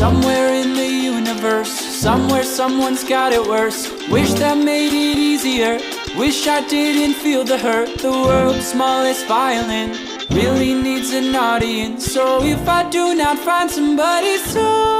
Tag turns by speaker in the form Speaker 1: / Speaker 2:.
Speaker 1: Somewhere in the universe Somewhere someone's got it worse. Wish that made it easier. Wish I didn't feel the hurt. The world's smallest violin Really needs an audience. So if I do not find somebody soon